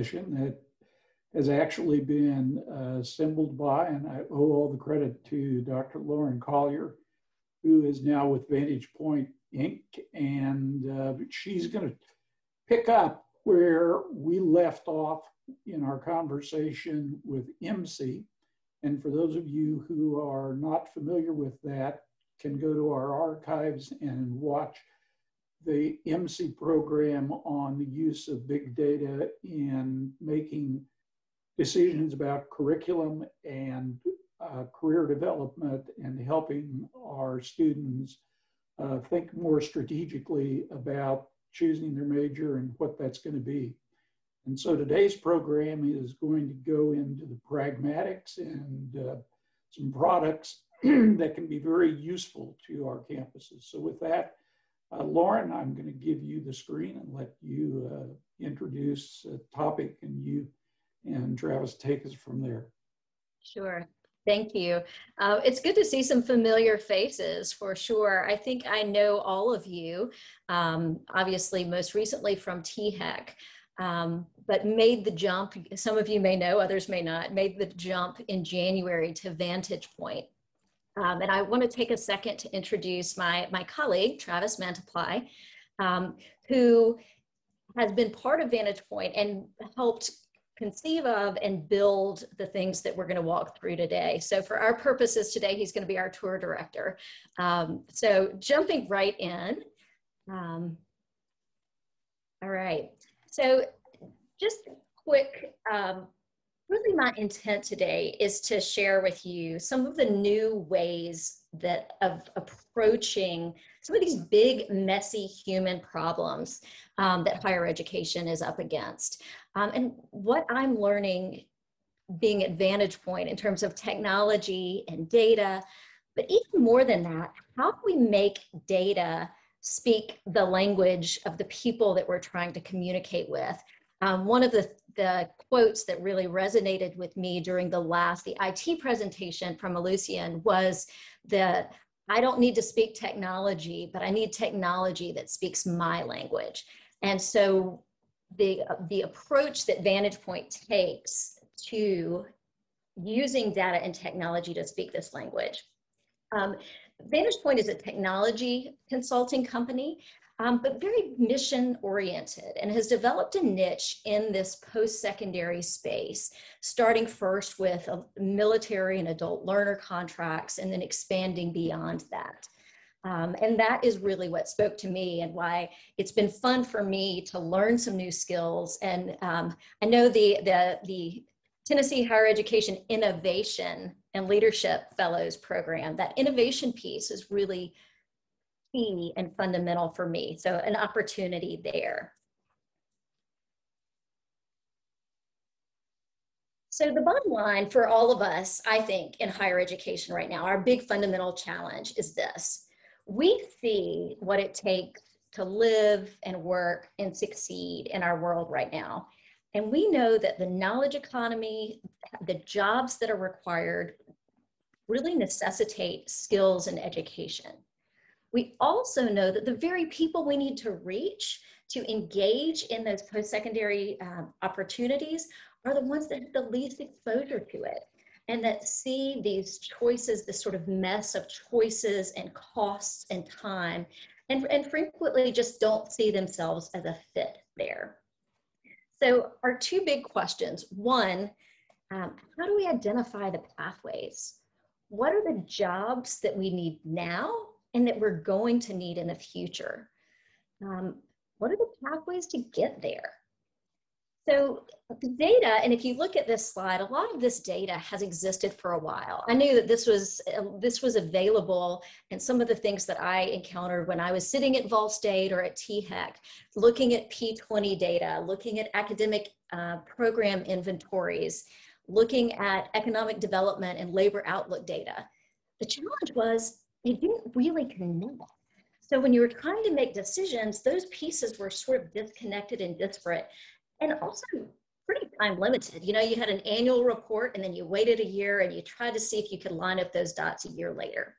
That has actually been uh, assembled by, and I owe all the credit to Dr. Lauren Collier, who is now with Vantage Point Inc. And uh, she's going to pick up where we left off in our conversation with EMSI. And for those of you who are not familiar with that, can go to our archives and watch the EMSI program on the use of big data in making decisions about curriculum and uh, career development and helping our students uh, think more strategically about choosing their major and what that's going to be. And so today's program is going to go into the pragmatics and uh, some products that can be very useful to our campuses. So with that, uh, Lauren, I'm going to give you the screen and let you uh, introduce a topic and you and Travis take us from there. Sure. Thank you. Uh, it's good to see some familiar faces for sure. I think I know all of you, um, obviously, most recently from THEC, um, but made the jump. Some of you may know, others may not, made the jump in January to Vantage Point. Um, and I want to take a second to introduce my, my colleague, Travis Mantiply, um, who has been part of Vantage Point and helped conceive of and build the things that we're going to walk through today. So for our purposes today, he's going to be our tour director. Um, so jumping right in. Um, all right. So just quick, um, really my intent today is to share with you some of the new ways that of approaching some of these big, messy human problems um, that higher education is up against. Um, and what I'm learning being at Vantage Point in terms of technology and data, but even more than that, how do we make data speak the language of the people that we're trying to communicate with? Um, one of the, the quotes that really resonated with me during the last, the IT presentation from Ellucian was that I don't need to speak technology, but I need technology that speaks my language. And so the, the approach that Vantage Point takes to using data and technology to speak this language. Um, Vantage Point is a technology consulting company, um, but very mission oriented and has developed a niche in this post-secondary space, starting first with military and adult learner contracts and then expanding beyond that. Um, and that is really what spoke to me and why it's been fun for me to learn some new skills. And um, I know the, the, the Tennessee Higher Education Innovation and Leadership Fellows Program, that innovation piece is really key and fundamental for me. So an opportunity there. So the bottom line for all of us, I think, in higher education right now, our big fundamental challenge is this we see what it takes to live and work and succeed in our world right now. And we know that the knowledge economy, the jobs that are required, really necessitate skills and education. We also know that the very people we need to reach to engage in those post-secondary um, opportunities are the ones that have the least exposure to it and that see these choices, this sort of mess of choices and costs and time, and, and frequently just don't see themselves as a fit there. So our two big questions, one, um, how do we identify the pathways? What are the jobs that we need now and that we're going to need in the future? Um, what are the pathways to get there? So the data, and if you look at this slide, a lot of this data has existed for a while. I knew that this was this was available, and some of the things that I encountered when I was sitting at Vol State or at THEC, looking at P20 data, looking at academic uh, program inventories, looking at economic development and labor outlook data. The challenge was they didn't really connect. So when you were trying to make decisions, those pieces were sort of disconnected and disparate and also pretty time limited. You know, you had an annual report and then you waited a year and you tried to see if you could line up those dots a year later.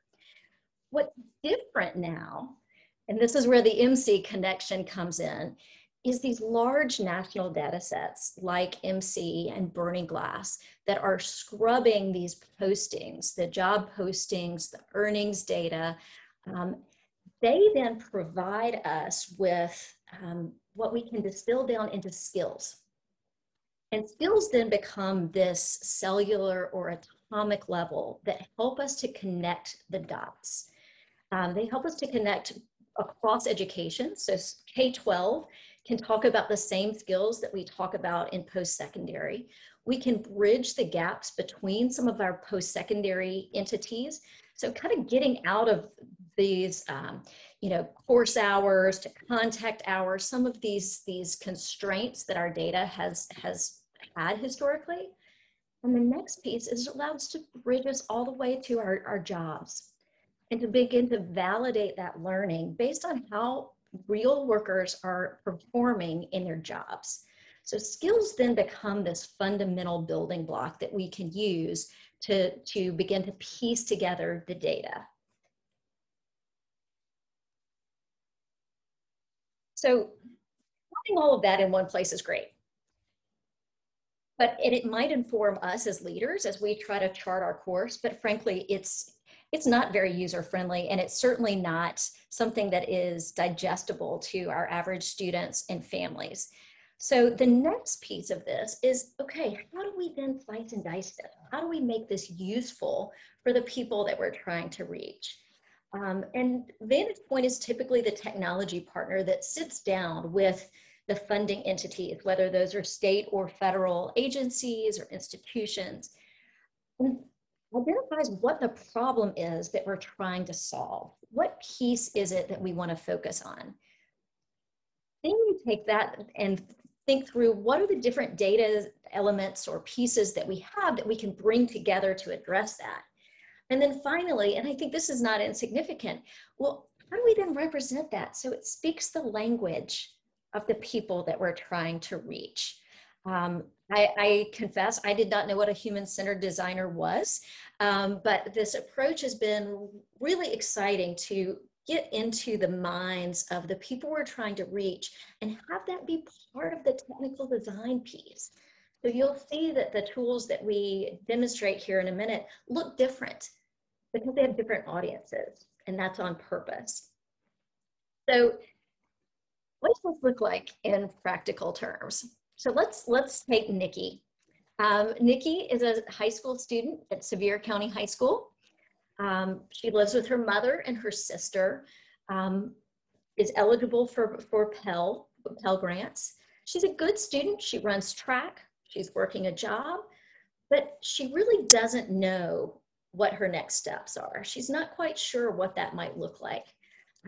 What's different now and this is where the EMSI connection comes in, is these large national data sets like EMSI and Burning Glass that are scrubbing these postings, the job postings, the earnings data. Um, they then provide us with um, what we can distill down into skills. And skills then become this cellular or atomic level that help us to connect the dots. Um, they help us to connect across education. So K-12 can talk about the same skills that we talk about in post-secondary. We can bridge the gaps between some of our post-secondary entities. So kind of getting out of these, um, you know, course hours to contact hours, some of these, these constraints that our data has, has had historically. And the next piece is it allows to bridge us all the way to our, our jobs and to begin to validate that learning based on how real workers are performing in their jobs. So skills then become this fundamental building block that we can use to, to begin to piece together the data. So having all of that in one place is great. But it, it might inform us as leaders as we try to chart our course, but frankly, it's it's not very user friendly and it's certainly not something that is digestible to our average students and families. So the next piece of this is, okay, how do we then slice and dice this? How do we make this useful for the people that we're trying to reach? Um, and Vantage Point is typically the technology partner that sits down with the funding entities, whether those are state or federal agencies or institutions. And identifies what the problem is that we're trying to solve. What piece is it that we want to focus on? Then you take that and think through what are the different data elements or pieces that we have that we can bring together to address that. And then finally, and I think this is not insignificant, well, how do we then represent that so it speaks the language of the people that we're trying to reach? Um, I, I, confess I did not know what a human-centered designer was, um, but this approach has been really exciting to get into the minds of the people we're trying to reach and have that be part of the technical design piece. So you'll see that the tools that we demonstrate here in a minute look different because they have different audiences and that's on purpose. So what does this look like in practical terms? So let's, let's take Nikki. Um, Nikki is a high school student at Sevier County High School. Um, she lives with her mother and her sister, um, is eligible for, for Pell, Pell Grants. She's a good student. She runs track. She's working a job, but she really doesn't know what her next steps are. She's not quite sure what that might look like.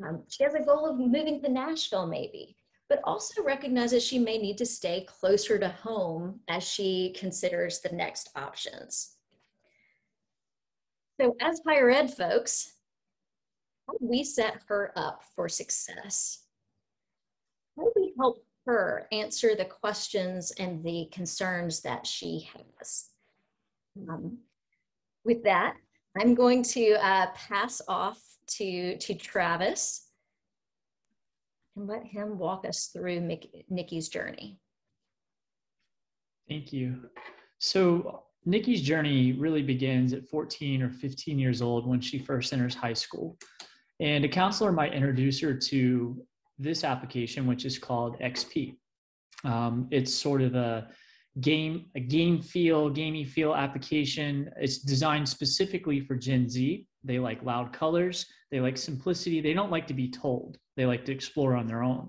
Um, she has a goal of moving to Nashville maybe but also recognizes she may need to stay closer to home as she considers the next options. So as higher ed folks, how do we set her up for success? How do we help her answer the questions and the concerns that she has? Um, with that, I'm going to uh, pass off to, to Travis and let him walk us through Nikki's journey. Thank you. So Nikki's journey really begins at 14 or 15 years old when she first enters high school. And a counselor might introduce her to this application, which is called XP. Um, it's sort of a game, a game feel, gamey feel application. It's designed specifically for Gen Z. They like loud colors. They like simplicity. They don't like to be told. They like to explore on their own.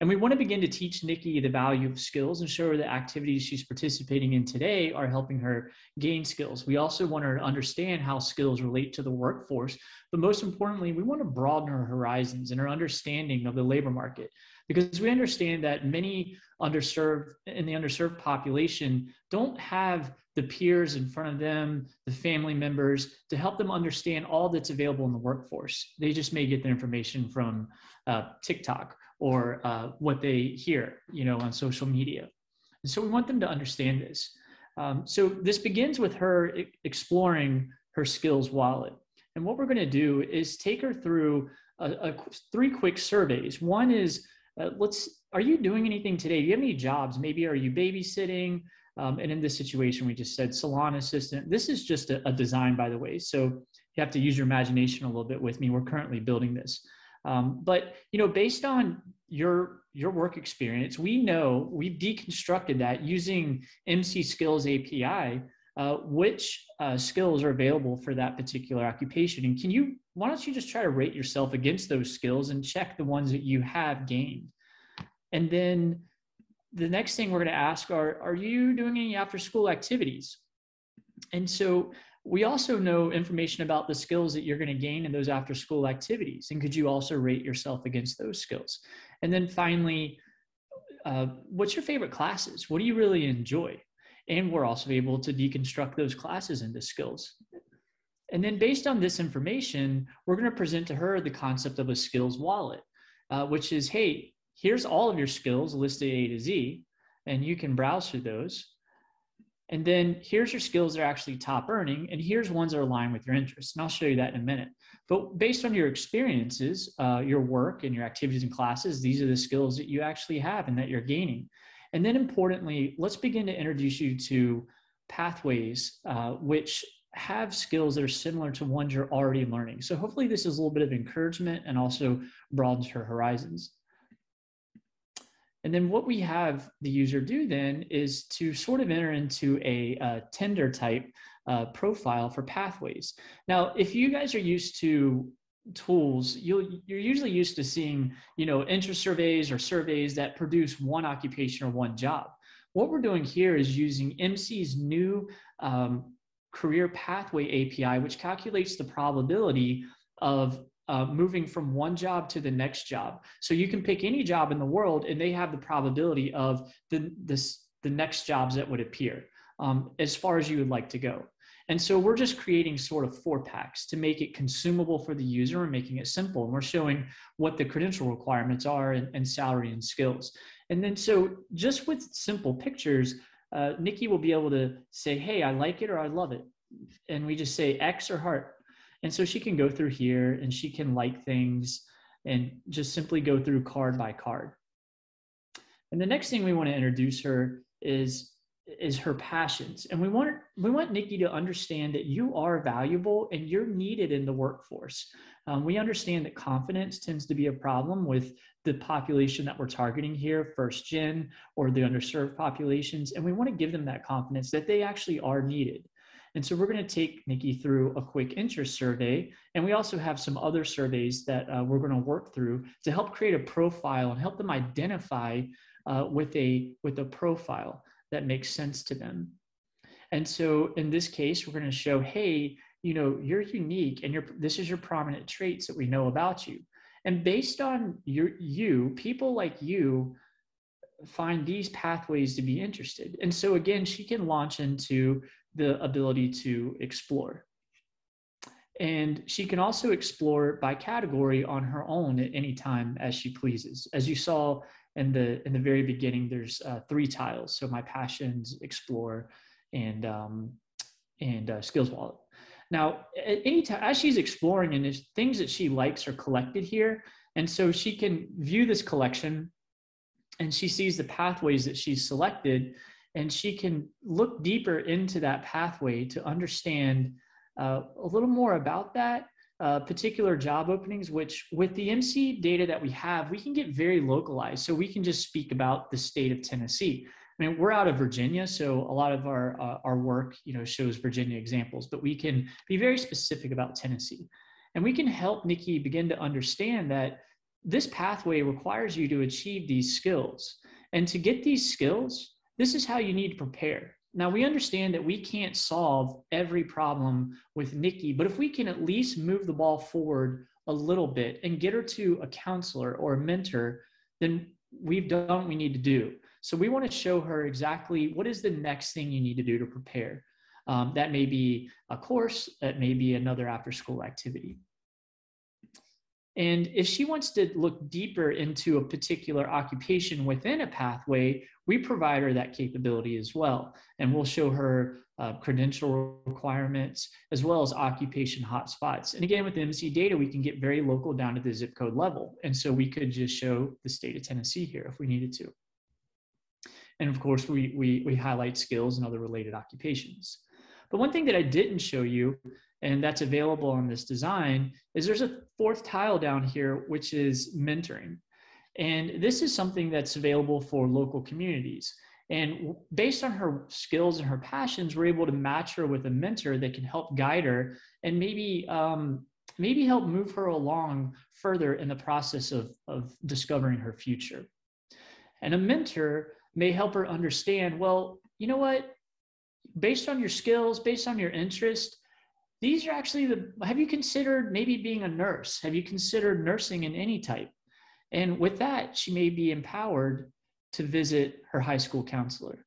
And we want to begin to teach Nikki the value of skills and show her the activities she's participating in today are helping her gain skills. We also want her to understand how skills relate to the workforce. But most importantly, we want to broaden her horizons and her understanding of the labor market because we understand that many underserved in the underserved population don't have the peers in front of them, the family members, to help them understand all that's available in the workforce. They just may get their information from uh, TikTok or uh, what they hear, you know, on social media. And so we want them to understand this. Um, so this begins with her exploring her skills wallet. And what we're going to do is take her through a, a three quick surveys. One is, uh, let's, are you doing anything today? Do you have any jobs? Maybe are you babysitting? Um, and in this situation, we just said salon assistant. This is just a, a, design, by the way. So you have to use your imagination a little bit with me. We're currently building this. Um, but you know, based on your your work experience, we know we've deconstructed that using EMSI Skills API. Uh, which uh, skills are available for that particular occupation? And can you? Why don't you just try to rate yourself against those skills and check the ones that you have gained? And then the next thing we're going to ask are Are you doing any after school activities? And so we also know information about the skills that you're going to gain in those after school activities. And could you also rate yourself against those skills? And then finally, uh, what's your favorite classes? What do you really enjoy? And we're also able to deconstruct those classes into skills. And then based on this information, we're going to present to her the concept of a skills wallet, uh, which is, hey, here's all of your skills listed A to Z, and you can browse through those. And then here's your skills that are actually top earning, and here's ones that are aligned with your interests. And I'll show you that in a minute. But based on your experiences, uh, your work, and your activities and classes, these are the skills that you actually have and that you're gaining. And then importantly, let's begin to introduce you to pathways uh, which have skills that are similar to ones you're already learning. So hopefully this is a little bit of encouragement and also broadens your horizons. And then what we have the user do then is to sort of enter into a, a Tinder type uh, profile for pathways. Now, if you guys are used to tools, you you're usually used to seeing, you know, interest surveys or surveys that produce one occupation or one job. What we're doing here is using EMSI's new um, career pathway API, which calculates the probability of uh, moving from one job to the next job. So you can pick any job in the world, and they have the probability of the this the next jobs that would appear um, as far as you would like to go. And so we're just creating sort of four packs to make it consumable for the user and making it simple. And we're showing what the credential requirements are and, and salary and skills. And then so just with simple pictures, uh, Nikki will be able to say, hey, I like it or I love it. And we just say X or heart and so she can go through here and she can like things and just simply go through card by card. And the next thing we want to introduce her is is her passions. And we want we want Nikki to understand that you are valuable and you're needed in the workforce. Um, we understand that confidence tends to be a problem with the population that we're targeting here, first gen or the underserved populations, and we want to give them that confidence that they actually are needed. And so we're going to take Nikki through a quick interest survey. And we also have some other surveys that uh, we're going to work through to help create a profile and help them identify uh, with, a, with a profile that makes sense to them. And so in this case, we're going to show, hey, you know, you're unique and you're, this is your prominent traits that we know about you. And based on your, you, people like you find these pathways to be interested. And so again, she can launch into the ability to explore. And she can also explore by category on her own at any time as she pleases. As you saw in the in the very beginning, there's uh, three tiles. So my passions, explore, and um, and uh, skills wallet. Now, at any time as she's exploring, and there's things that she likes are collected here, and so she can view this collection, and she sees the pathways that she's selected, and she can look deeper into that pathway to understand uh, a little more about that uh, particular job openings which with the EMSI data that we have we can get very localized. So we can just speak about the state of tennessee. I mean we're out of virginia so a lot of our uh, our work you know shows virginia examples but we can be very specific about tennessee. And we can help nikki begin to understand that this pathway requires you to achieve these skills. And to get these skills this is how you need to prepare. Now, we understand that we can't solve every problem with Nikki, but if we can at least move the ball forward a little bit and get her to a counselor or a mentor, then we've done what we need to do. So we want to show her exactly what is the next thing you need to do to prepare. Um, that may be a course, that may be another after school activity. And if she wants to look deeper into a particular occupation within a pathway, we provide her that capability as well. And we'll show her uh, credential requirements as well as occupation hotspots. And again, with EMSI data, we can get very local down to the zip code level. And so we could just show the state of Tennessee here if we needed to. And of course, we, we, we highlight skills and other related occupations. But one thing that I didn't show you, and that's available on this design, is there's a fourth tile down here, which is mentoring. And this is something that's available for local communities. And based on her skills and her passions, we're able to match her with a mentor that can help guide her and maybe um, maybe help move her along further in the process of, of discovering her future. And a mentor may help her understand, well, you know what? Based on your skills, based on your interest, these are actually the have you considered maybe being a nurse? Have you considered nursing in any type? And with that, she may be empowered to visit her high school counselor.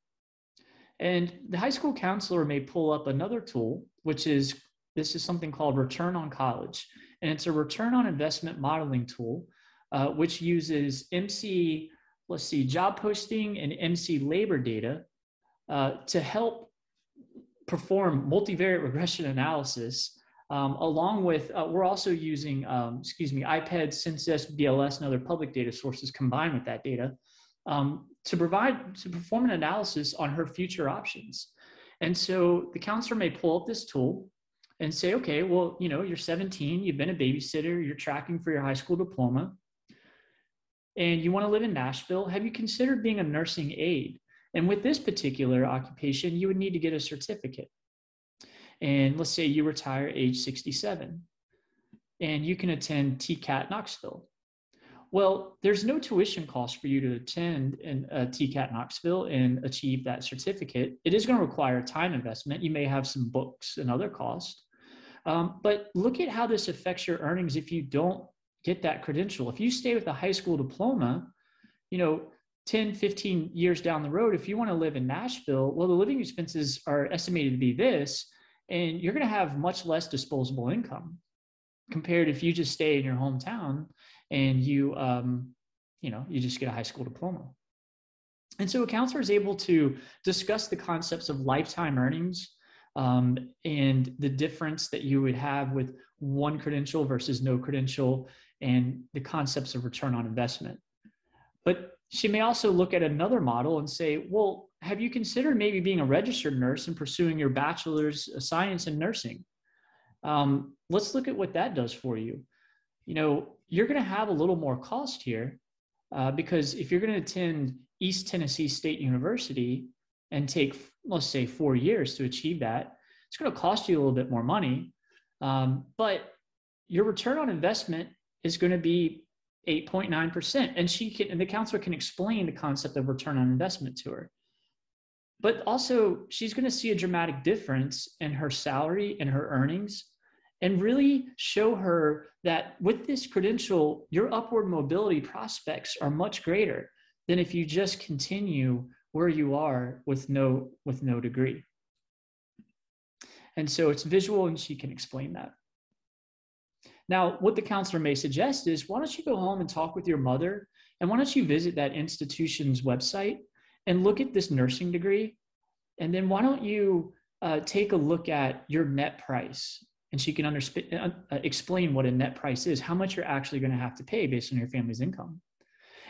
And the high school counselor may pull up another tool, which is this is something called Return on College. And it's a return on investment modeling tool, uh, which uses EMSI, let's see, job posting and EMSI labor data uh, to help perform multivariate regression analysis um, along with, uh, we're also using, um, excuse me, IPED, Census, BLS, and other public data sources combined with that data um, to provide, to perform an analysis on her future options. And so the counselor may pull up this tool and say, okay, well, you know, you're 17, you've been a babysitter, you're tracking for your high school diploma, and you want to live in Nashville. Have you considered being a nursing aide? And with this particular occupation, you would need to get a certificate and let's say you retire age 67 and you can attend TCAT Knoxville. Well, there's no tuition cost for you to attend in uh, TCAT Knoxville and achieve that certificate. It is going to require time investment. You may have some books and other costs. Um, but look at how this affects your earnings if you don't get that credential. If you stay with a high school diploma, you know, 10, 15 years down the road, if you want to live in Nashville, well, the living expenses are estimated to be this and you're going to have much less disposable income compared if you just stay in your hometown and you um, you know you just get a high school diploma. And so a counselor is able to discuss the concepts of lifetime earnings um, and the difference that you would have with one credential versus no credential and the concepts of return on investment. But she may also look at another model and say, well, have you considered maybe being a registered nurse and pursuing your bachelor's of science in nursing? Um, let's look at what that does for you. You know, you're going to have a little more cost here uh, because if you're going to attend East Tennessee State University and take, let's say, four years to achieve that, it's going to cost you a little bit more money. Um, but your return on investment is going to be 8.9%. And she can, and the counselor can explain the concept of return on investment to her. But also, she's going to see a dramatic difference in her salary and her earnings and really show her that with this credential, your upward mobility prospects are much greater than if you just continue where you are with no, with no degree. And so it's visual and she can explain that. Now, what the counselor may suggest is why don't you go home and talk with your mother? And why don't you visit that institution's website and look at this nursing degree? And then why don't you uh, take a look at your net price? And she can uh, uh, explain what a net price is, how much you're actually going to have to pay based on your family's income.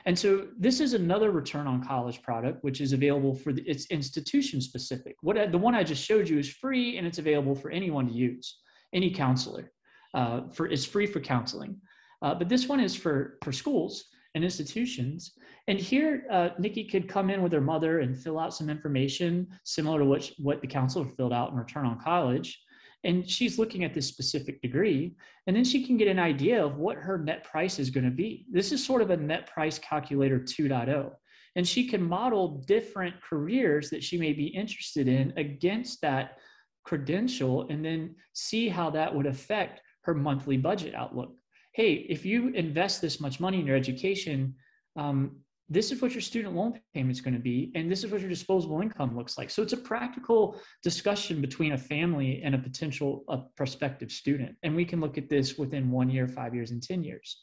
And so this is another return on college product, which is available for the, it's institution specific. What the one I just showed you is free and it's available for anyone to use, any counselor uh, for is free for counseling. Uh, but this one is for for schools and institutions. And here, uh, Nikki could come in with her mother and fill out some information similar to what what the counselor filled out in Return on College. And she's looking at this specific degree, and then she can get an idea of what her net price is going to be. This is sort of a net price calculator 2.0 and she can model different careers that she may be interested in against that credential and then see how that would affect her monthly budget outlook. Hey, if you invest this much money in your education, um, this is what your student loan payment is going to be, and this is what your disposable income looks like. So it's a practical discussion between a family and a potential a prospective student. And we can look at this within one year, five years, and 10 years.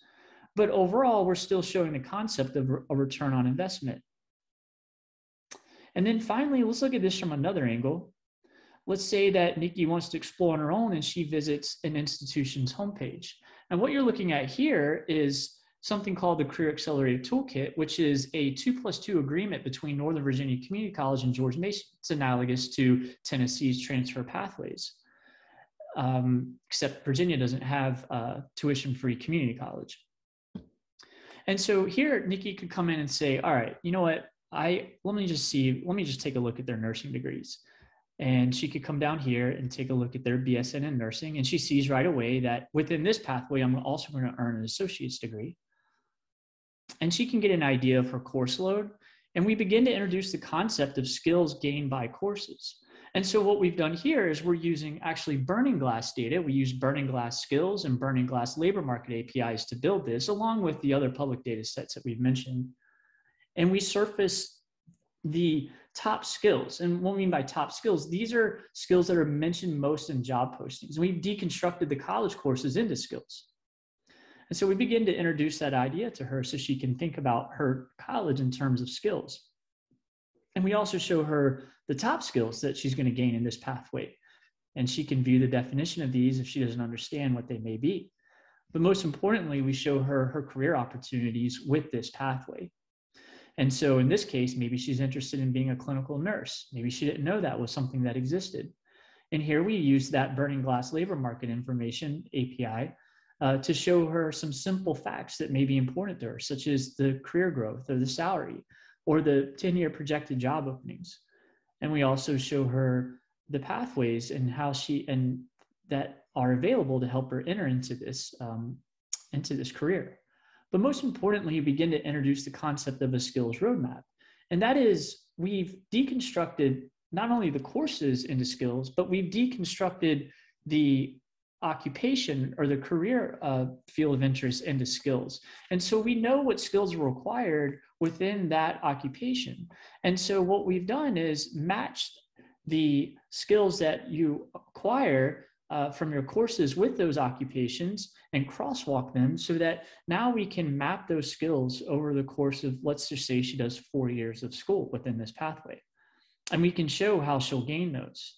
But overall, we're still showing the concept of a return on investment. And then finally, let's look at this from another angle. Let's say that Nikki wants to explore on her own and she visits an institution's homepage. And what you're looking at here is something called the Career Accelerator Toolkit, which is a two plus two agreement between Northern Virginia Community College and George Mason. It's analogous to Tennessee's transfer pathways, um, except Virginia doesn't have uh, tuition-free community college. And so here, Nikki could come in and say, all right, you know what? I let me just see, let me just take a look at their nursing degrees. And she could come down here and take a look at their BSN in nursing. And she sees right away that within this pathway, I'm also going to earn an associate's degree and she can get an idea of her course load. And we begin to introduce the concept of skills gained by courses. And so what we've done here is we're using actually Burning Glass data. We use Burning Glass skills and Burning Glass labor market APIs to build this, along with the other public data sets that we've mentioned. And we surface the top skills. And what we mean by top skills, these are skills that are mentioned most in job postings. We've deconstructed the college courses into skills. And so we begin to introduce that idea to her so she can think about her college in terms of skills. And we also show her the top skills that she's going to gain in this pathway. And she can view the definition of these if she doesn't understand what they may be. But most importantly, we show her her career opportunities with this pathway. And so in this case, maybe she's interested in being a clinical nurse. Maybe she didn't know that was something that existed. And here we use that burning glass labor market information API uh, to show her some simple facts that may be important to her, such as the career growth or the salary or the 10 year projected job openings. And we also show her the pathways and how she and that are available to help her enter into this um, into this career. But most importantly, you begin to introduce the concept of a skills roadmap. And that is, we've deconstructed not only the courses into skills, but we've deconstructed the occupation or the career uh, field of interest into skills. And so we know what skills are required within that occupation. And so what we've done is matched the skills that you acquire uh, from your courses with those occupations and crosswalk them so that now we can map those skills over the course of, let's just say she does four years of school within this pathway. And we can show how she'll gain those.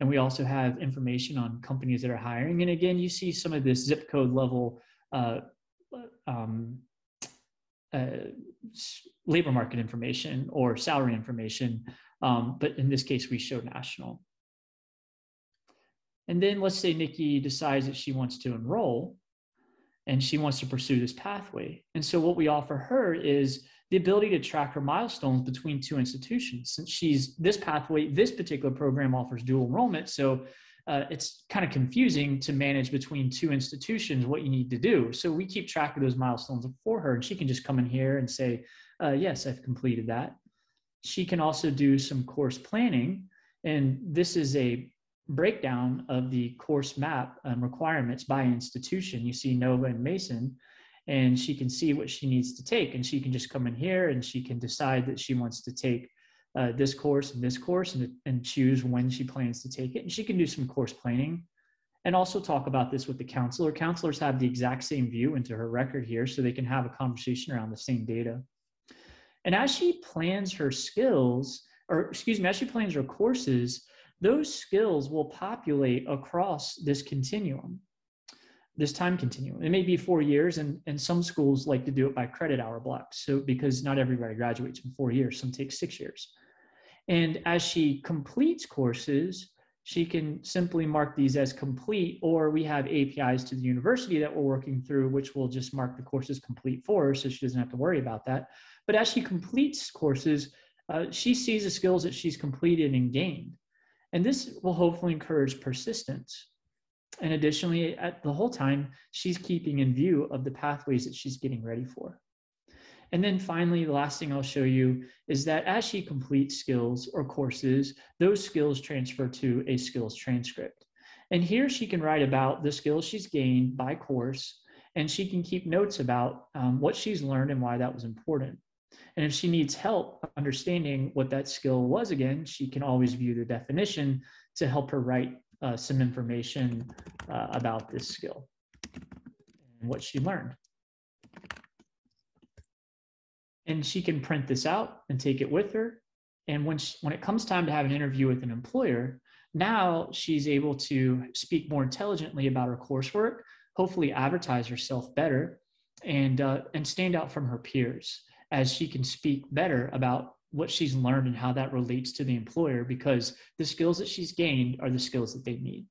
And we also have information on companies that are hiring. And again, you see some of this zip code level uh, um, uh, labor market information or salary information. Um, but in this case, we show national. And then let's say Nikki decides that she wants to enroll and she wants to pursue this pathway. And so what we offer her is the ability to track her milestones between two institutions. Since she's this pathway, this particular program offers dual enrollment. So uh, it's kind of confusing to manage between two institutions what you need to do. So we keep track of those milestones for her, and she can just come in here and say, uh, Yes, I've completed that. She can also do some course planning. And this is a breakdown of the course map um, requirements by institution. You see Nova and Mason and she can see what she needs to take and she can just come in here and she can decide that she wants to take uh, this course and this course and, and choose when she plans to take it. And she can do some course planning and also talk about this with the counselor. Counselors have the exact same view into her record here so they can have a conversation around the same data. And as she plans her skills or excuse me as she plans her courses those skills will populate across this continuum this time continuum. It may be four years, and, and some schools like to do it by credit hour blocks. So, because not everybody graduates in four years, some take six years. And as she completes courses, she can simply mark these as complete, or we have APIs to the university that we're working through, which will just mark the courses complete for her so she doesn't have to worry about that. But as she completes courses, uh, she sees the skills that she's completed and gained. And this will hopefully encourage persistence and additionally, at the whole time, she's keeping in view of the pathways that she's getting ready for. And then finally, the last thing I'll show you is that as she completes skills or courses, those skills transfer to a skills transcript. And here she can write about the skills she's gained by course, and she can keep notes about um, what she's learned and why that was important. And if she needs help understanding what that skill was again, she can always view the definition to help her write uh, some information uh, about this skill and what she learned. and she can print this out and take it with her. And when she, when it comes time to have an interview with an employer, now she's able to speak more intelligently about her coursework, hopefully advertise herself better, and uh, and stand out from her peers as she can speak better about what she's learned and how that relates to the employer because the skills that she's gained are the skills that they need.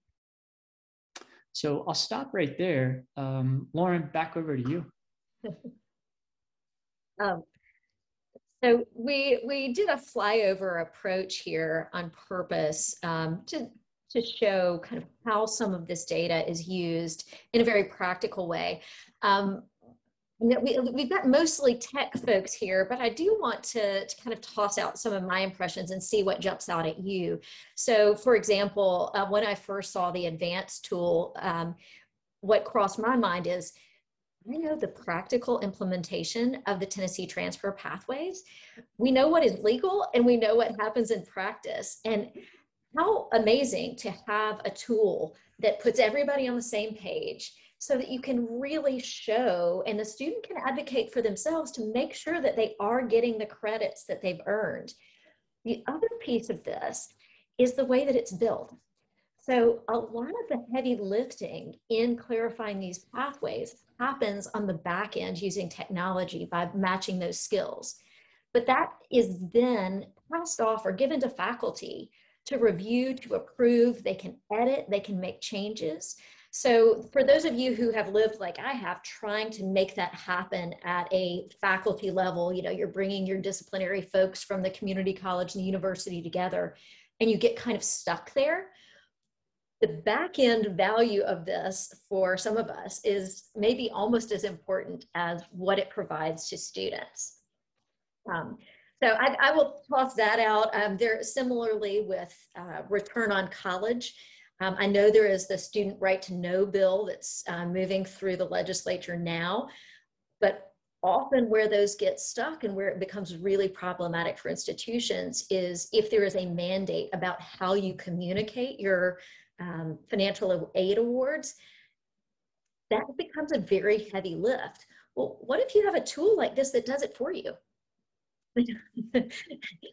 So I'll stop right there. Um, Lauren, back over to you. um, so we we did a flyover approach here on purpose um, to to show kind of how some of this data is used in a very practical way. Um, we, we've got mostly tech folks here, but I do want to, to, kind of toss out some of my impressions and see what jumps out at you. So for example, uh, when I first saw the advanced tool, um, what crossed my mind is, I know the practical implementation of the Tennessee transfer pathways. We know what is legal and we know what happens in practice. And how amazing to have a tool that puts everybody on the same page so that you can really show and the student can advocate for themselves to make sure that they are getting the credits that they've earned. The other piece of this is the way that it's built. So a lot of the heavy lifting in clarifying these pathways happens on the back end using technology by matching those skills. But that is then passed off or given to faculty to review, to approve, they can edit, they can make changes. So for those of you who have lived like I have, trying to make that happen at a faculty level, you know, you're bringing your disciplinary folks from the community college and the university together, and you get kind of stuck there. The back end value of this for some of us is maybe almost as important as what it provides to students. Um, so I, I, will toss that out. Um, there similarly with uh, return on college. Um, I know there is the student right to know bill that's uh, moving through the legislature now, but often where those get stuck and where it becomes really problematic for institutions is if there is a mandate about how you communicate your um, financial aid awards, that becomes a very heavy lift. Well, what if you have a tool like this that does it for you?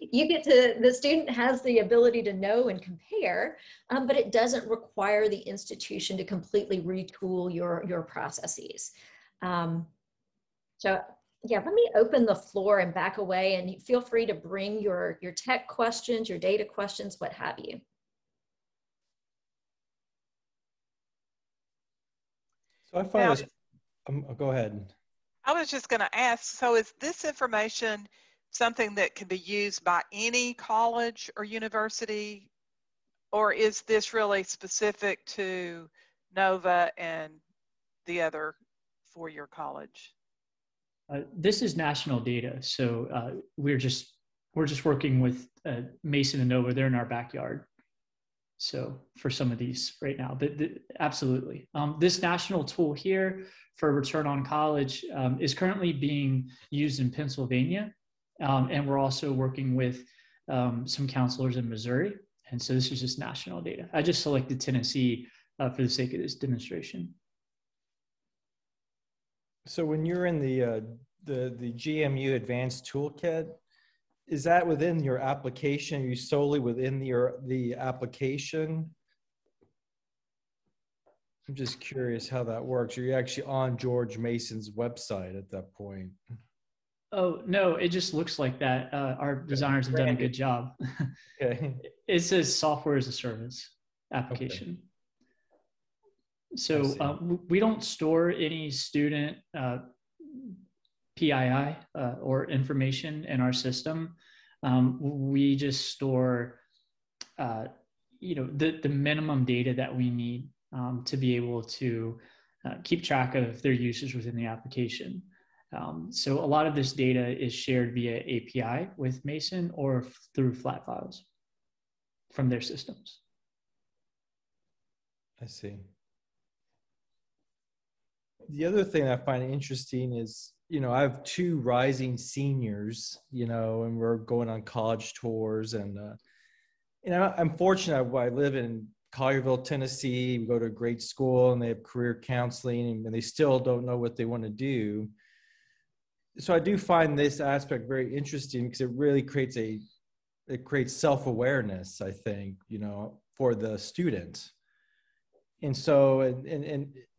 you get to, the student has the ability to know and compare, um, but it doesn't require the institution to completely retool your, your processes. Um, so yeah, let me open the floor and back away and feel free to bring your, your tech questions, your data questions, what have you. So I find this, um, go ahead. I was just going to ask, so is this information something that can be used by any college or university? Or is this really specific to NOVA and the other four-year college? Uh, this is national data, so uh, we're just we're just working with uh, Mason and Nova. They're in our backyard, so for some of these right now, but the, absolutely, um, this national tool here for return on college um, is currently being used in Pennsylvania um, and we're also working with um, some counselors in Missouri. And so this is just national data. I just selected Tennessee uh, for the sake of this demonstration. So when you're in the, uh, the, the GMU Advanced Toolkit, is that within your application? Are you solely within your, the application? I'm just curious how that works. Are you actually on George Mason's website at that point? Oh no, it just looks like that. Uh, our designers have done a good job. okay. It says software as a service application. Okay. So uh, we don't store any student uh, PII uh, or information in our system. Um, we just store, uh, you know, the the minimum data that we need um, to be able to uh, keep track of their users within the application. Um, so a lot of this data is shared via API with Mason or through flat files from their systems. I see. The other thing I find interesting is, you know, I have two rising seniors, you know, and we're going on college tours and, uh, you know, I'm fortunate I live in Collierville, Tennessee. We go to a great school and they have career counseling and they still don't know what they want to do so I do find this aspect very interesting because it really creates a it creates self-awareness, I think, you know, for the student. And so and, and,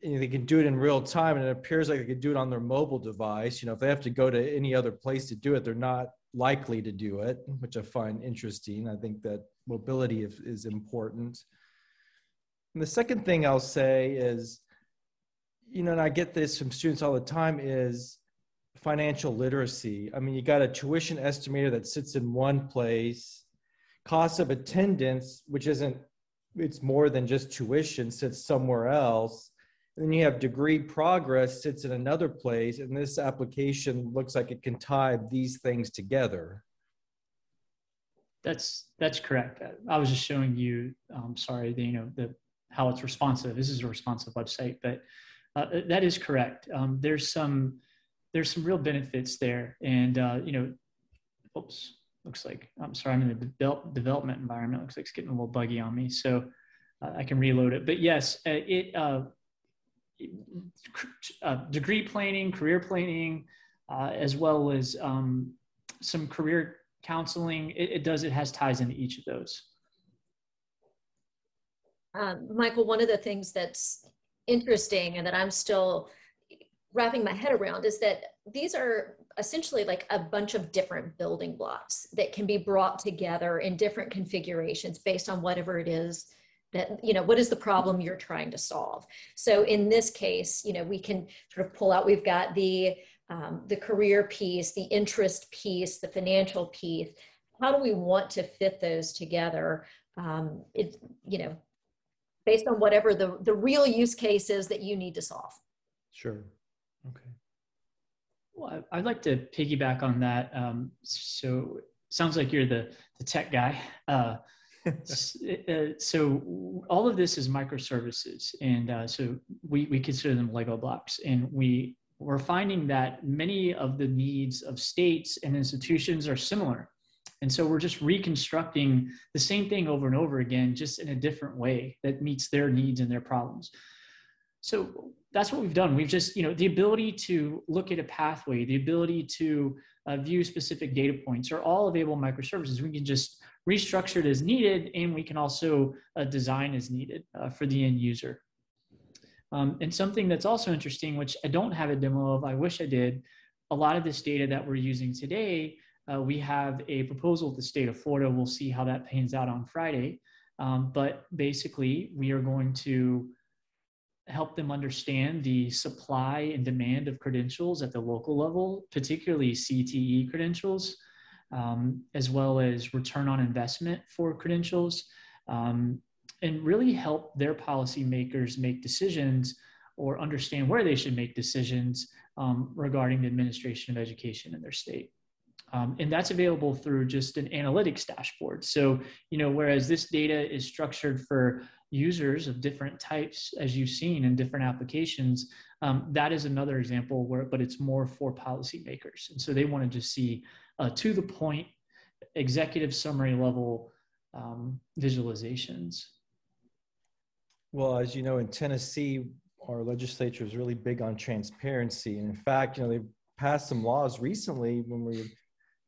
and they can do it in real time and it appears like they could do it on their mobile device. You know, if they have to go to any other place to do it, they're not likely to do it, which I find interesting. I think that mobility is, is important. And the second thing I'll say is, you know, and I get this from students all the time is financial literacy. I mean, you got a tuition estimator that sits in one place, cost of attendance, which isn't, it's more than just tuition, sits somewhere else. And then you have degree progress sits in another place, and this application looks like it can tie these things together. That's that's correct. I was just showing you. Um, sorry, the, you know the how it's responsive. This is a responsive website, but uh, that is correct. Um, there's some there's some real benefits there. And, uh, you know, oops, looks like, I'm sorry, I'm in the de- development environment. Looks like it's getting a little buggy on me. So uh, I can reload it. But yes, uh, it, uh, uh, degree planning, career planning, uh, as well as um, some career counseling. It, it, does, it has ties into each of those. Um, Michael, one of the things that's interesting and that I'm still wrapping my head around is that these are essentially like a bunch of different building blocks that can be brought together in different configurations based on whatever it is that you know what is the problem you're trying to solve. So in this case you know we can sort of pull out we've got the um, the career piece the interest piece the financial piece. How do we want to fit those together? Um, it you know based on whatever the the real use case is that you need to solve. Sure Okay. Well, I'd like to piggyback on that. Um, so sounds like you're the, the tech guy. Uh, uh, so all of this is microservices, and uh, so we, we consider them Lego blocks, and we we're finding that many of the needs of states and institutions are similar, and so we're just reconstructing the same thing over and over again, just in a different way that meets their needs and their problems. So that's what we've done. We've just, you know, the ability to look at a pathway, the ability to uh, view specific data points are all available microservices. We can just restructure it as needed, and we can also uh, design as needed uh, for the end user. Um, and something that's also interesting, which I don't have a demo of, I wish I did, a lot of this data that we're using today, uh, we have a proposal with the state of Florida. We'll see how that pans out on Friday. Um, but basically, we are going to help them understand the supply and demand of credentials at the local level, particularly CTE credentials, um, as well as return on investment for credentials, um, and really help their policymakers make decisions or understand where they should make decisions um, regarding the administration of education in their state. Um, and that's available through just an analytics dashboard. So, you know, whereas this data is structured for users of different types, as you've seen in different applications, um, that is another example where, but it's more for policymakers. And so they wanted to see uh, to the point executive summary level um, visualizations. Well, as you know, in Tennessee, our legislature is really big on transparency. And in fact, you know, they passed some laws recently when we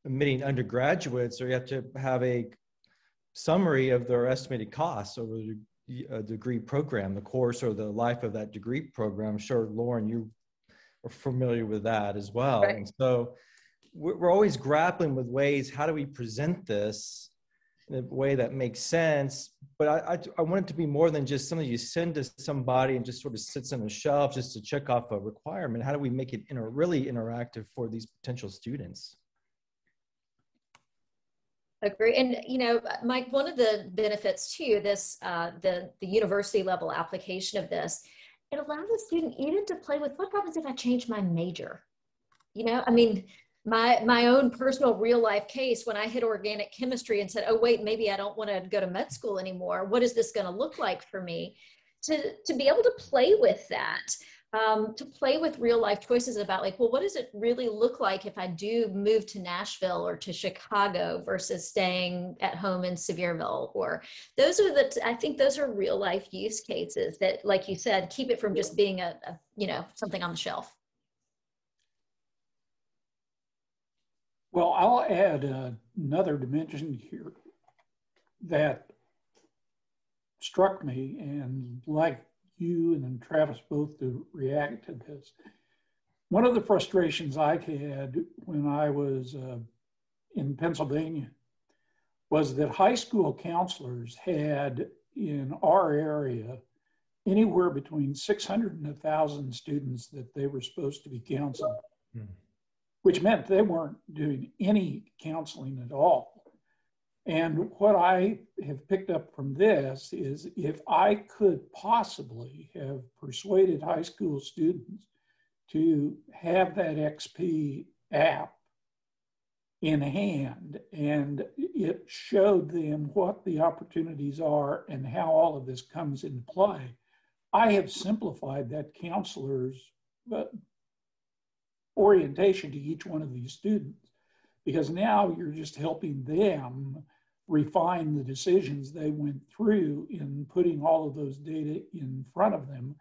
admitting undergraduates, or you have to have a summary of their estimated costs over a uh, degree program, the course or the life of that degree program. I'm sure, Lauren, you are familiar with that as well. Right. And so we're always grappling with ways, how do we present this in a way that makes sense? But I, I, I want it to be more than just something you send to somebody and just sort of sits on a shelf just to check off a requirement. How do we make it inter- really interactive for these potential students? Agree. And, you know, Mike, one of the benefits too, this, uh, the, the university level application of this, it allows the student even to play with what happens if I change my major? You know, I mean, my, my own personal real life case when I hit organic chemistry and said, oh, wait, maybe I don't want to go to med school anymore. What is this going to look like for me? To, to be able to play with that um, to play with real life choices about like, well, what does it really look like if I do move to Nashville or to Chicago versus staying at home in Sevierville? Or those are the, I think those are real life use cases that, like you said, keep it from just being a, a you know, something on the shelf. Well, I'll add uh, another dimension here that struck me, and like you and then Travis both to react to this. One of the frustrations I had when I was uh, in Pennsylvania was that high school counselors had in our area anywhere between 600 and 1,000 students that they were supposed to be counseling, hmm. which meant they weren't doing any counseling at all. And what I have picked up from this is if I could possibly have persuaded high school students to have that XP app in hand and it showed them what the opportunities are and how all of this comes into play. I have simplified that counselor's uh, orientation to each one of these students because now you're just helping them refine the decisions they went through in putting all of those data in front of them,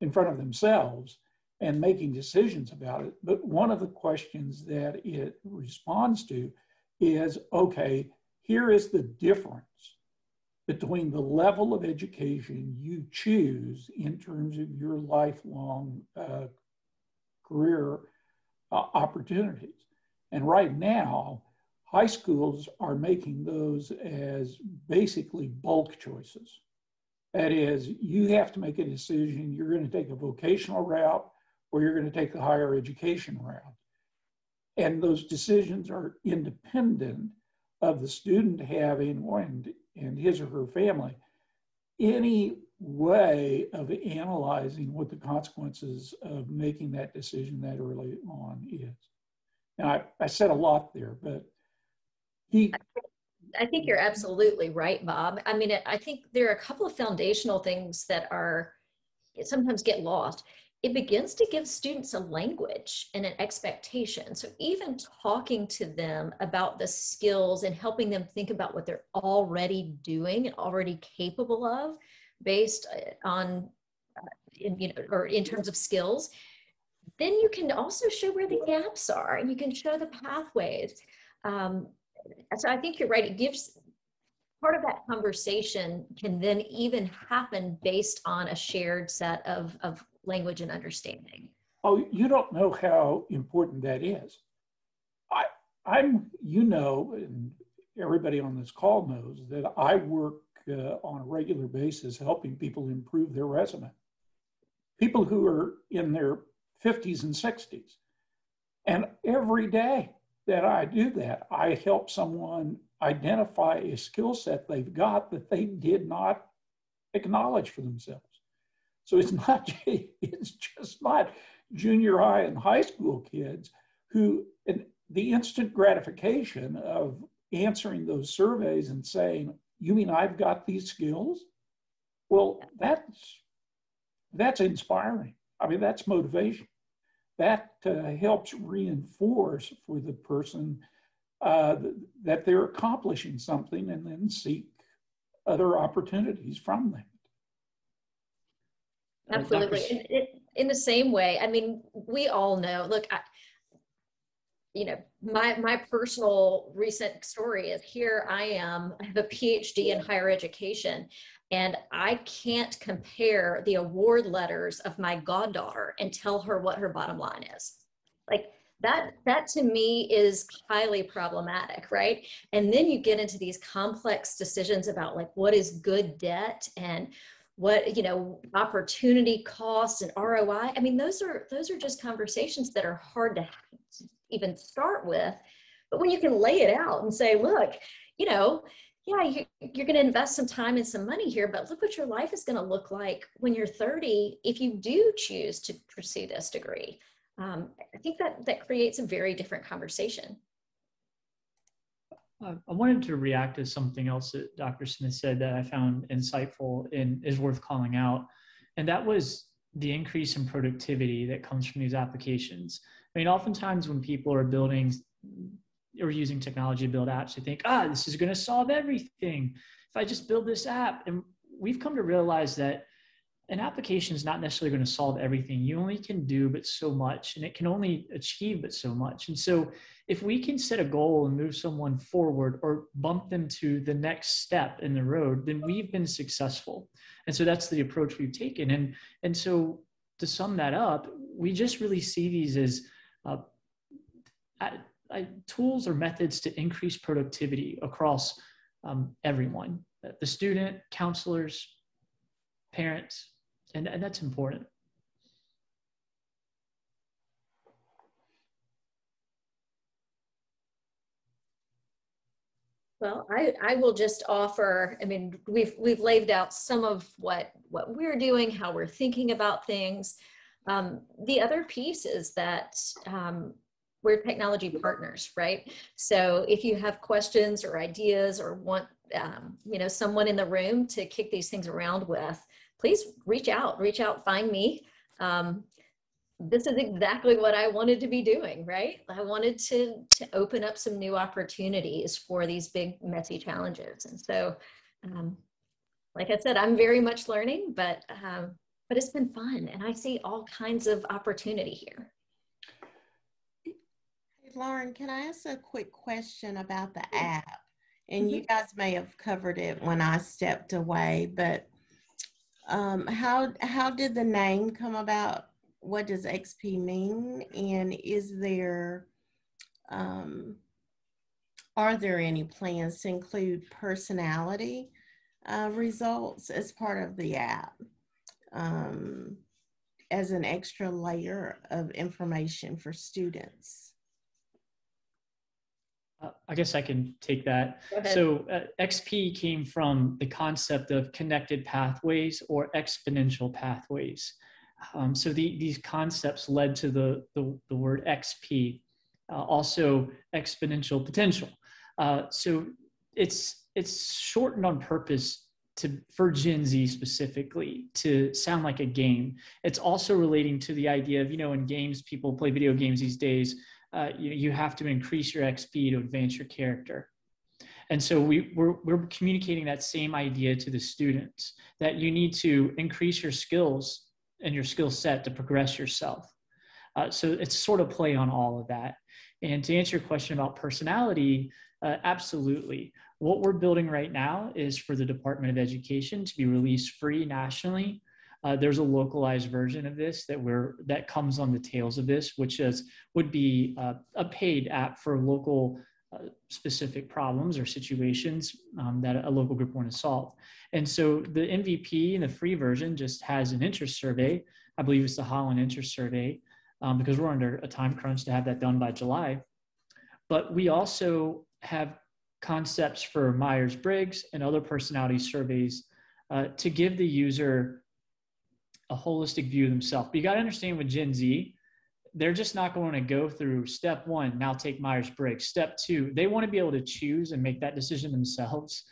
in front of themselves, and making decisions about it. But one of the questions that it responds to is okay, here is the difference between the level of education you choose in terms of your lifelong uh, career uh, opportunities. And right now, high schools are making those as basically bulk choices. That is, you have to make a decision. You're going to take a vocational route or you're going to take the higher education route. And those decisions are independent of the student having and, and his or her family any way of analyzing what the consequences of making that decision that early on is. Now, I, I said a lot there, but he. I think you're absolutely right, Bob. I mean, I think there are a couple of foundational things that are sometimes get lost it begins to give students a language and an expectation. So even talking to them about the skills and helping them think about what they're already doing and already capable of based uh, on, uh, in, you know, or in terms of skills, then you can also show where the gaps are and you can show the pathways. Um, so I think you're right. It gives part of that conversation can then even happen based on a shared set of, of language and understanding. Oh, you don't know how important that is. I, I'm, you know, and everybody on this call knows that I work uh, on a regular basis helping people improve their resume. People who are in their 50s and 60s. And every day that I do that, I help someone identify a skill set they've got that they did not acknowledge for themselves. So it's not it's just not junior high and high school kids who and the instant gratification of answering those surveys and saying, "You mean I've got these skills?" Well, that's that's inspiring. I mean, that's motivation. That uh, helps reinforce for the person uh, that they're accomplishing something and then seek other opportunities from that. Absolutely. In, in, the same way, I mean, we all know, look, I, you know, my, my personal recent story is here I am, I have a PhD in higher education, and I can't compare the award letters of my goddaughter and tell her what her bottom line is. Like that, that to me is highly problematic, right? And then you get into these complex decisions about like what is good debt and what you know opportunity costs and roi i mean those are those are just conversations that are hard to even start with but when you can lay it out and say look you know yeah you, you're going to invest some time and some money here but look what your life is going to look like when you're 30 if you do choose to pursue this degree um, i think that that creates a very different conversation uh, I wanted to react to something else that Dr. Smith said that I found insightful and is worth calling out. And that was the increase in productivity that comes from these applications. I mean, oftentimes when people are building or using technology to build apps, they think, ah, this is going to solve everything. If I just build this app. And we've come to realize that an application is not necessarily going to solve everything. You only can do but so much, and it can only achieve but so much. And so, if we can set a goal and move someone forward or bump them to the next step in the road, then we've been successful. And so that's the approach we've taken. And and so to sum that up, we just really see these as uh, tools or methods to increase productivity across um, everyone the student, counselors, parents, and, and that's important. Well, I, I will just offer, I mean, we've, we've laid out some of what, what we're doing, how we're thinking about things. Um, the other piece is that um, we're technology partners, right? So if you have questions or ideas or want, um, you know, someone in the room to kick these things around with, please reach out, reach out, find me. Um, this is exactly what I wanted to be doing, right? I wanted to, to open up some new opportunities for these big, messy challenges. And so, um, like I said, I'm very much learning, but, um, but it's been fun. And I see all kinds of opportunity here. Lauren, can I ask a quick question about the app? And you mm-hmm. guys may have covered it when I stepped away, but um, how how did the name come about? What does XP mean? And is there um, are there any plans to include personality uh, results as part of the app um, as an extra layer of information for students? Uh, I guess I can take that. So uh, XP came from the concept of connected pathways or exponential pathways. Um, so the, these concepts led to the, the, the word XP, uh, also exponential potential. Uh, so it's, it's shortened on purpose to, for Gen Z specifically to sound like a game. It's also relating to the idea of, you know, in games, people play video games these days uh, you, you have to increase your XP to advance your character. And so we, we're, we're communicating that same idea to the students that you need to increase your skills and your skill set to progress yourself. Uh, so it's sort of play on all of that. And to answer your question about personality, uh, absolutely. What we're building right now is for the Department of Education to be released free nationally uh, there's a localized version of this that we're that comes on the tails of this, which is would be uh, a paid app for local uh, specific problems or situations um, that a local group want to solve. And so the MVP and the free version just has an interest survey. I believe it's the Holland interest survey um, because we're under a time crunch to have that done by July. But we also have concepts for Myers Briggs and other personality surveys uh, to give the user a holistic view of themselves. But you got to understand with Gen Z, they're just not going to go through step one, now take Myers Briggs. Step two, they want to be able to choose and make that decision themselves.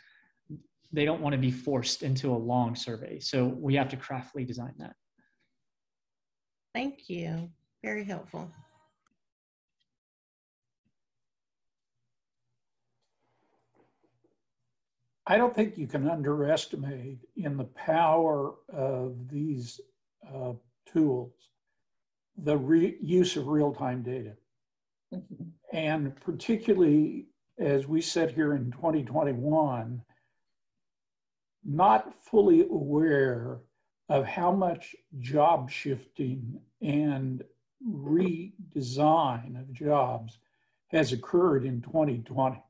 They don't want to be forced into a long survey. So we have to craftily design that. Thank you. Very helpful. I don't think you can underestimate in the power of these uh, tools the re- use of real-time data. Mm-hmm. And particularly as we sit here in 2021, not fully aware of how much job shifting and redesign of jobs has occurred in 2020.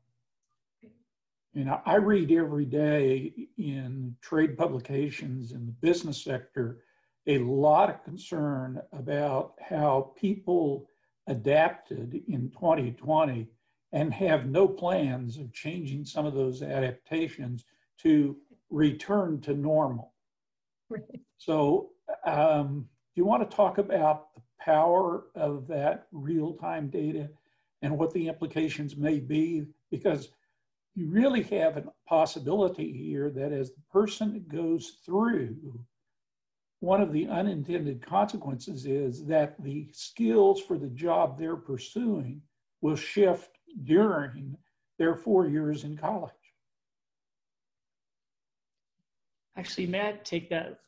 You know, I read every day in trade publications in the business sector a lot of concern about how people adapted in 2020 and have no plans of changing some of those adaptations to return to normal. Right. So, um, do you want to talk about the power of that real time data and what the implications may be? Because you really have a possibility here that as the person goes through, one of the unintended consequences is that the skills for the job they're pursuing will shift during their four years in college. Actually, may I take that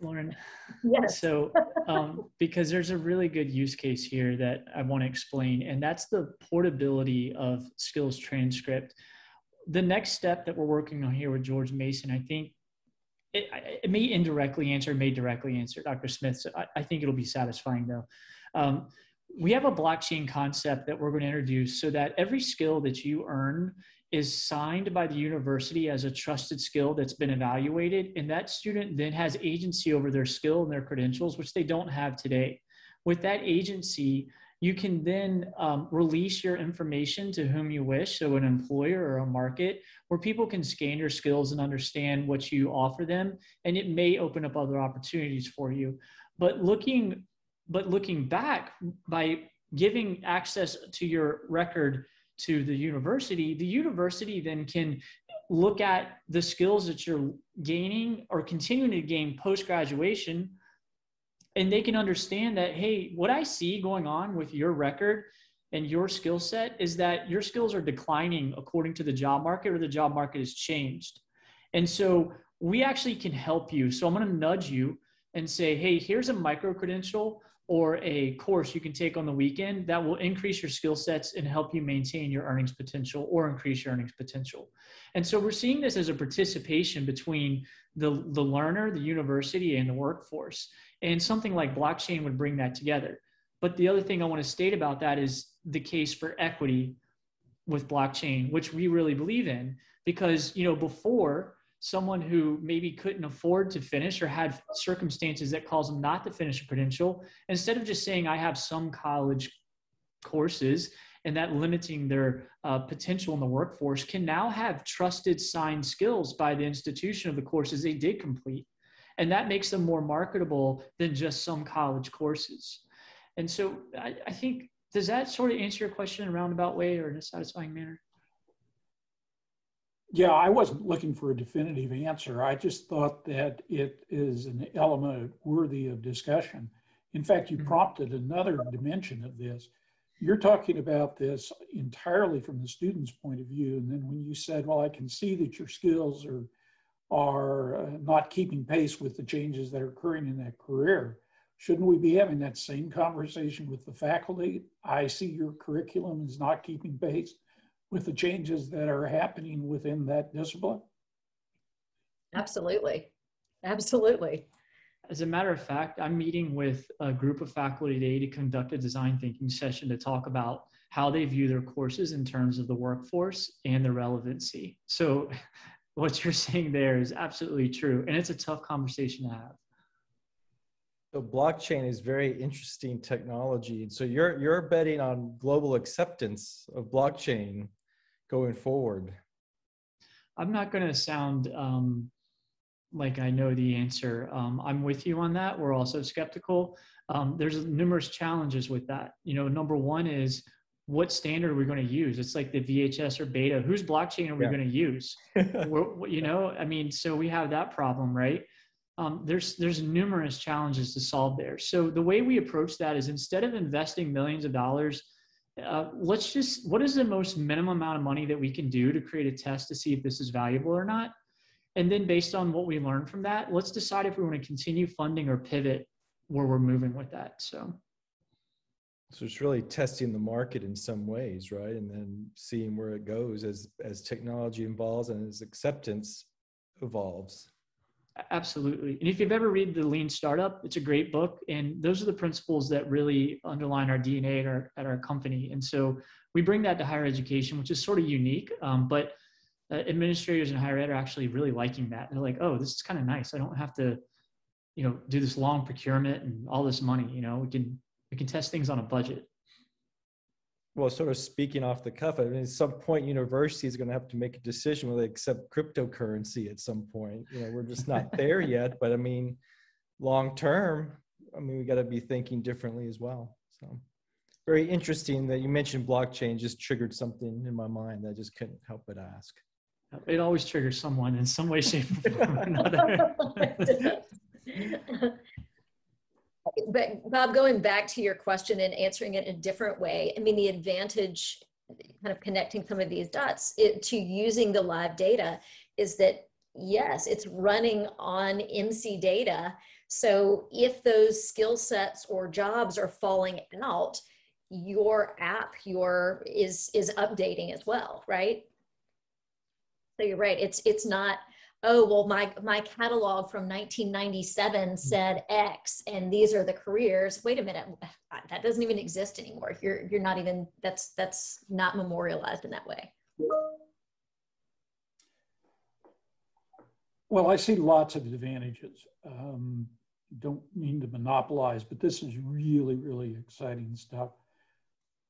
Lauren. Yes. So, um, because there's a really good use case here that I want to explain, and that's the portability of skills transcript. The next step that we're working on here with George Mason, I think it, it may indirectly answer, may directly answer Dr. Smith. So I, I think it'll be satisfying though. Um, we have a blockchain concept that we're going to introduce so that every skill that you earn is signed by the university as a trusted skill that's been evaluated. And that student then has agency over their skill and their credentials, which they don't have today. With that agency, you can then um, release your information to whom you wish, so an employer or a market, where people can scan your skills and understand what you offer them, and it may open up other opportunities for you. But looking, but looking back by giving access to your record to the university, the university then can look at the skills that you're gaining or continuing to gain post graduation and they can understand that hey what i see going on with your record and your skill set is that your skills are declining according to the job market or the job market has changed and so we actually can help you so i'm going to nudge you and say hey here's a micro credential or a course you can take on the weekend that will increase your skill sets and help you maintain your earnings potential or increase your earnings potential. And so we're seeing this as a participation between the, the learner, the university, and the workforce. And something like blockchain would bring that together. But the other thing I want to state about that is the case for equity with blockchain, which we really believe in, because you know before someone who maybe couldn't afford to finish or had circumstances that caused them not to finish a credential, instead of just saying, I have some college courses and that limiting their uh, potential in the workforce, can now have trusted signed skills by the institution of the courses they did complete. And that makes them more marketable than just some college courses. And so I, I think, does that sort of answer your question in a roundabout way or in a satisfying manner? Yeah, I wasn't looking for a definitive answer. I just thought that it is an element worthy of discussion. In fact, you Mhm. prompted another dimension of this. You're talking about this entirely from the student's point of view. And then when you said, well, I can see that your skills are, are uh, not keeping pace with the changes that are occurring in that career, shouldn't we be having that same conversation with the faculty? I see your curriculum is not keeping pace with the changes that are happening within that discipline? Absolutely. Absolutely. As a matter of fact, I'm meeting with a group of faculty today to conduct a design thinking session to talk about how they view their courses in terms of the workforce and the relevancy. So, what you're saying there is absolutely true. And it's a tough conversation to have. So blockchain is very interesting technology. And so you're you're betting on global acceptance of blockchain going forward. I'm not going to sound um, like I know the answer. Um, I'm with you on that. We're also skeptical. Um, there's numerous challenges with that. You know, number one is what standard are we going to use? It's like the VHS or beta. Whose blockchain are we Yeah. going to use? You know, I mean, so we have that problem, right? Um, there's there's numerous challenges to solve there. So the way we approach that is instead of investing millions of dollars, uh, let's just what is the most minimum amount of money that we can do to create a test to see if this is valuable or not, and then based on what we learn from that, let's decide if we want to continue funding or pivot where we're moving with that. So. So it's really testing the market in some ways, right? And then seeing where it goes as as technology evolves and as acceptance evolves. Absolutely. And if you've ever read The Lean Startup, it's a great book. And those are the principles that really underline our DNA at our, at our company. And so we bring that to higher education, which is sort of unique. Um, but uh, administrators in higher ed are actually really liking that. They're like, oh, this is kind of nice. I don't have to, you know, do this long procurement and all this money. You know, we can we can test things on a budget. Well, sort of speaking off the cuff, I mean, at some point, university is going to have to make a decision whether they accept cryptocurrency at some point. You know, we're just not there yet, but I mean, long term, I mean, we got to be thinking differently as well. So, very interesting that you mentioned blockchain. Just triggered something in my mind that I just couldn't help but ask. It always triggers someone in some way, shape, or form or another. but Bob, going back to your question and answering it in a different way, I mean, the advantage, kind of connecting some of these dots it, to using the live data is that yes, it's running on EMSI data. So if those skill sets or jobs are falling out, your app your is is updating as well, right? So you're right. It's it's not oh well my my catalog from 1997 said x and these are the careers. Wait a minute that doesn't even exist anymore. You're you're not even that's that's not memorialized in that way. Well i see lots of advantages. Um, don't mean to monopolize but this is really really exciting stuff.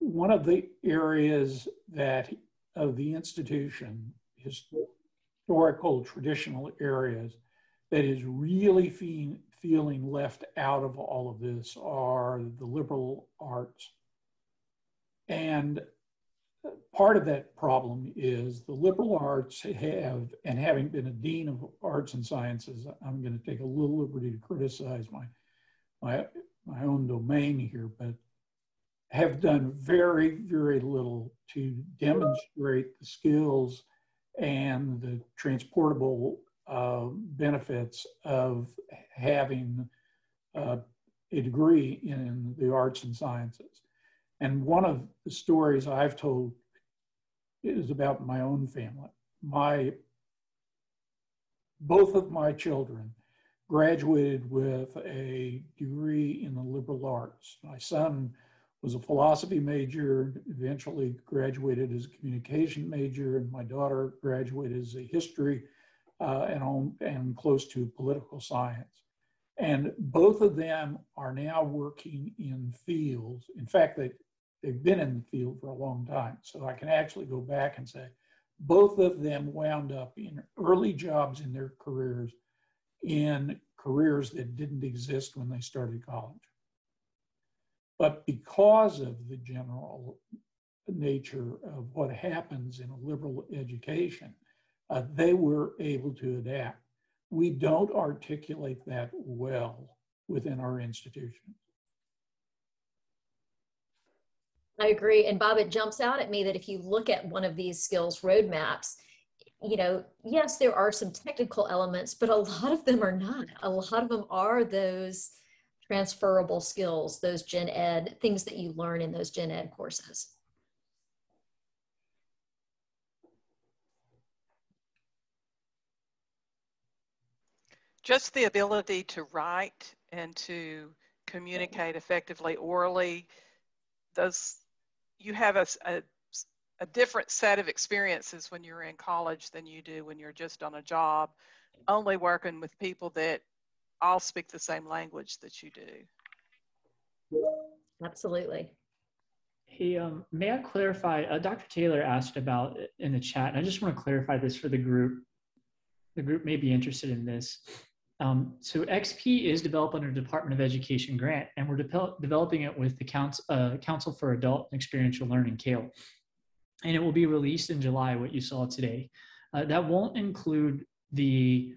One of the areas that of the institution is historical traditional areas that is really feeling, feeling left out of all of this are the liberal arts. And part of that problem is the liberal arts have, and having been a dean of arts and sciences, I'm going to take a little liberty to criticize my, my, my own domain here, but have done very, very little to demonstrate the skills and the transportable uh, benefits of having uh, a degree in the arts and sciences. And one of the stories I've told is about my own family. My both of my children graduated with a degree in the liberal arts. My son was a philosophy major, eventually graduated as a communication major, and my daughter graduated as a history uh, and, on, and close to political science. And both of them are now working in fields. In fact, they, they've been in the field for a long time. So I can actually go back and say both of them wound up in early jobs in their careers in careers that didn't exist when they started college. But because of the general nature of what happens in a liberal education, uh, they were able to adapt. We don't articulate that well within our institutions. I agree. And Bob, it jumps out at me that if you look at one of these skills roadmaps, you know, yes, there are some technical elements, but a lot of them are not. A lot of them are those transferable skills, those gen ed, things that you learn in those gen ed courses. Just the ability to write and to communicate effectively orally, those you have a, a, a different set of experiences when you're in college than you do when you're just on a job, only working with people that all speak the same language that you do. Absolutely. Hey, um, may I clarify? Uh, Dr. Taylor asked about in the chat, and I just want to clarify this for the group. The group may be interested in this. Um, so XP is developed under Department of Education grant, and we're de developing it with the Council, uh, Council for Adult and Experiential Learning, CAEL. And it will be released in July, what you saw today. Uh, that won't include the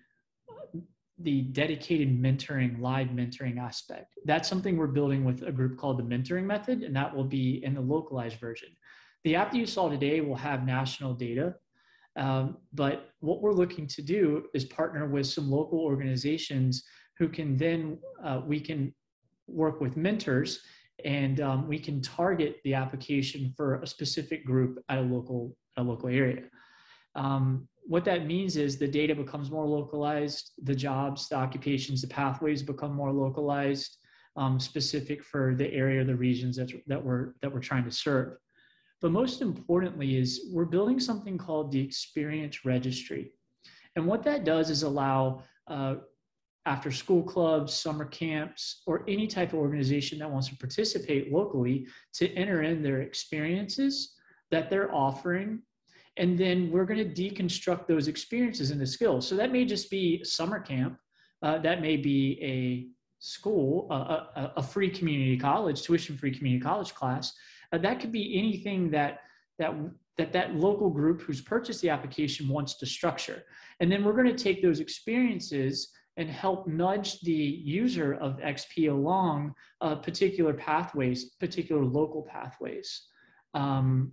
the dedicated mentoring, live mentoring aspect. That's something we're building with a group called the Mentoring Method, and that will be in the localized version. The app that you saw today will have national data, um, but what we're looking to do is partner with some local organizations who can then, uh, we can work with mentors and um, we can target the application for a specific group at a local, a local area. Um, what that means is the data becomes more localized, the jobs, the occupations, the pathways become more localized, um, specific for the area or the regions that, that, we're, that we're trying to serve. But most importantly is we're building something called the experience registry. And what that does is allow uh, after school clubs, summer camps, or any type of organization that wants to participate locally to enter in their experiences that they're offering and then we're going to deconstruct those experiences into skills. So that may just be summer camp. Uh, that may be a school, uh, a, a, free community college, tuition-free community college class. Uh, that could be anything that that that that local group who's purchased the application wants to structure. And then we're going to take those experiences and help nudge the user of XP along uh, particular pathways, particular local pathways. Um,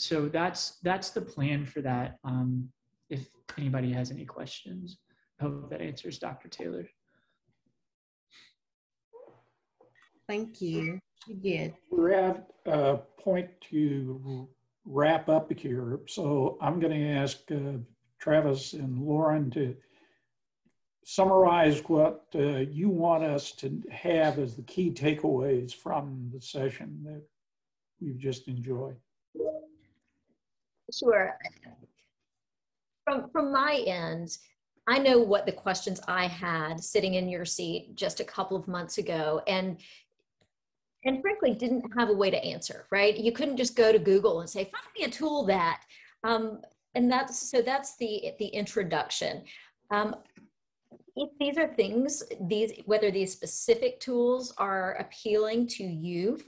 so that's that's the plan for that. Um, if anybody has any questions, I hope that answers Dr. Taylor. Thank you. You did. We're at a point to wrap up here, so I'm going to ask uh, Travis and Lauren to summarize what uh, you want us to have as the key takeaways from the session that we've just enjoyed. Sure. From, from my end, I know what the questions I had sitting in your seat just a couple of months ago and and frankly didn't have a way to answer, right? You couldn't just go to Google and say, find me a tool that. Um, and that's so that's the the introduction. Um, if these are things, these whether these specific tools are appealing to you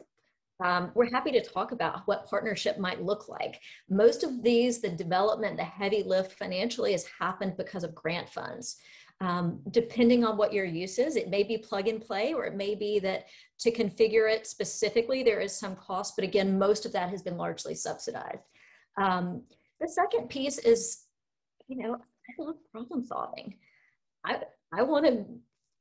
um, we're happy to talk about what partnership might look like. Most of these, the development, the heavy lift financially has happened because of grant funds. Um, depending on what your use is, it may be plug and play, or it may be that to configure it specifically, there is some cost, but again, most of that has been largely subsidized. Um, the second piece is, you know, I love problem solving. I, I want to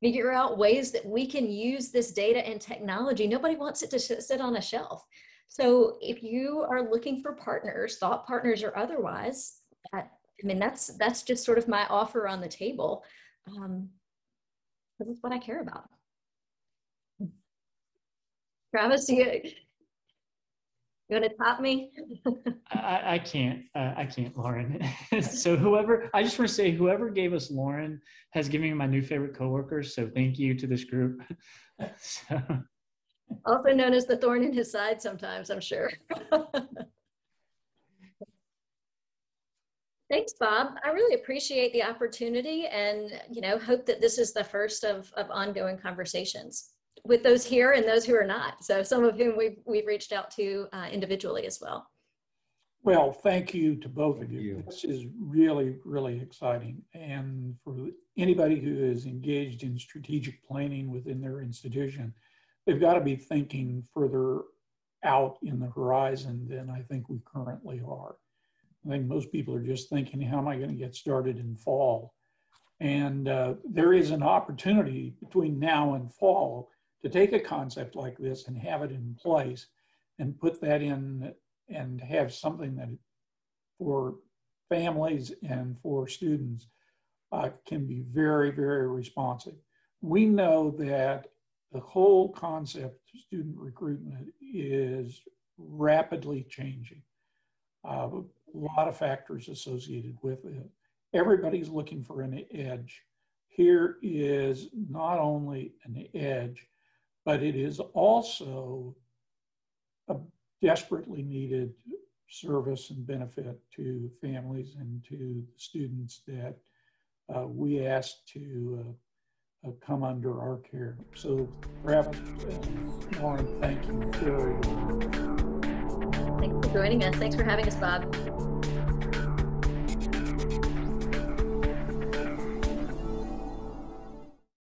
figure out ways that we can use this data and technology. Nobody wants it to sit on a shelf. So if you are looking for partners, thought partners or otherwise, I mean, that's, that's just sort of my offer on the table. Um, this is what I care about. Travis, you, you want to top me? I, I can't. Uh, I can't, Lauren. so whoever, I just want to say, whoever gave us Lauren has given me my new favorite coworker. So thank you to this group. so. Also known as the thorn in his side sometimes, I'm sure. Thanks, Bob. I really appreciate the opportunity and, you know, hope that this is the first of, of ongoing conversations with those here and those who are not. So some of whom we've, we've reached out to uh, individually as well. Well, thank you to both of you. you. This is really, really exciting. And for anybody who is engaged in strategic planning within their institution, they've got to be thinking further out in the horizon than I think we currently are. I think most people are just thinking, how am I going to get started in fall? And uh, there is an opportunity between now and fall to take a concept like this and have it in place and put that in and have something that for families and for students uh, can be very, very responsive. We know that the whole concept of student recruitment is rapidly changing. Uh, a lot of factors associated with it. Everybody's looking for an edge. Here is not only an edge, but it is also a desperately needed service and benefit to families and to students that uh, we ask to uh, uh, come under our care. So, Travis, Lauren, thank you very much. Thanks for joining us. Thanks for having us, Bob.